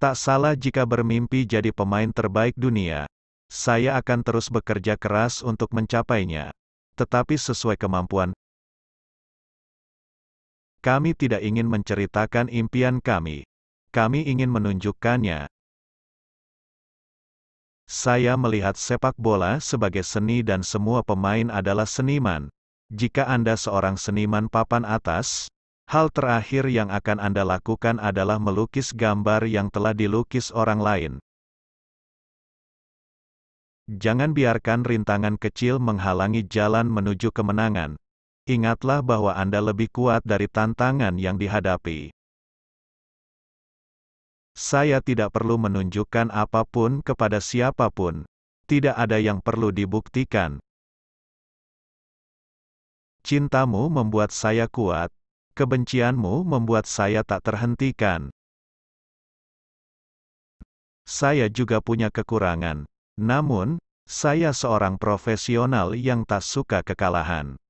Tak salah jika bermimpi jadi pemain terbaik dunia. Saya akan terus bekerja keras untuk mencapainya. Tetapi sesuai kemampuan, kami tidak ingin menceritakan impian kami. Kami ingin menunjukkannya. Saya melihat sepak bola sebagai seni dan semua pemain adalah seniman. Jika Anda seorang seniman papan atas, hal terakhir yang akan Anda lakukan adalah melukis gambar yang telah dilukis orang lain. Jangan biarkan rintangan kecil menghalangi jalan menuju kemenangan. Ingatlah bahwa Anda lebih kuat dari tantangan yang dihadapi. Saya tidak perlu menunjukkan apa pun kepada siapa pun. Tidak ada yang perlu dibuktikan. Cintamu membuat saya kuat. Kebencianmu membuat saya tak terhentikan. Saya juga punya kekurangan. Namun, saya seorang profesional yang tak suka kekalahan.